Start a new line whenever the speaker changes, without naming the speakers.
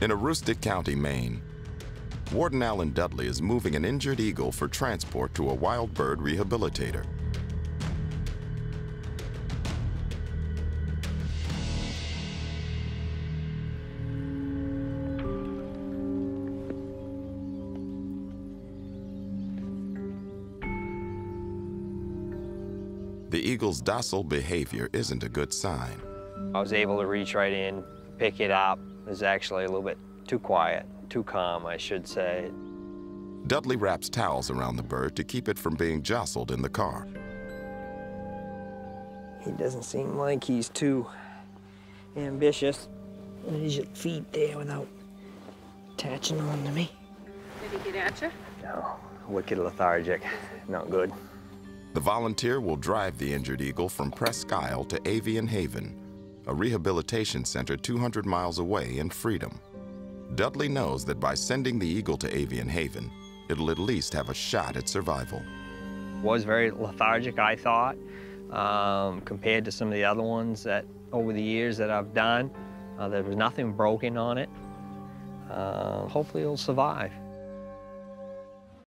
In Aroostook County, Maine, Warden Alan Dudley is moving an injured eagle for transport to a wild bird rehabilitator. The eagle's docile behavior isn't a good sign.
I was able to reach right in, pick it up. It was actually a little bit too quiet, too calm, I should say.
Dudley wraps towels around the bird to keep it from being jostled in the car.
He doesn't seem like he's too ambitious. He should feet there without attaching on to me.
Did he get at you?
No, wicked lethargic, not good.
The volunteer will drive the injured eagle from Presque Isle to Avian Haven, a rehabilitation center 200 miles away in Freedom. Dudley knows that by sending the eagle to Avian Haven, it'll at least have a shot at survival.
Was very lethargic, I thought, um, compared to some of the other ones that over the years that I've done. Uh, there was nothing broken on it. Uh, hopefully it'll survive.